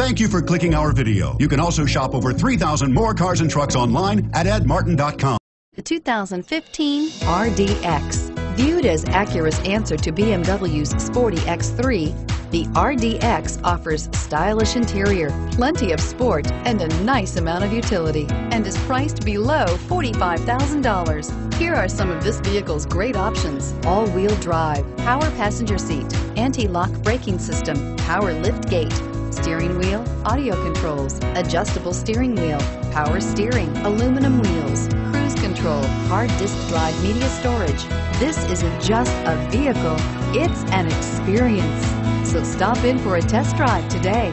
Thank you for clicking our video. You can also shop over 3,000 more cars and trucks online at edmartin.com. The 2015 RDX. Viewed as Acura's answer to BMW's sporty X3, the RDX offers stylish interior, plenty of sport, and a nice amount of utility, and is priced below $45,000. Here are some of this vehicle's great options. All-wheel drive, power passenger seat, anti-lock braking system, power lift gate, steering wheel, audio controls, adjustable steering wheel, power steering, aluminum wheels, cruise control, hard disk drive media storage. This isn't just a vehicle, it's an experience. So stop in for a test drive today.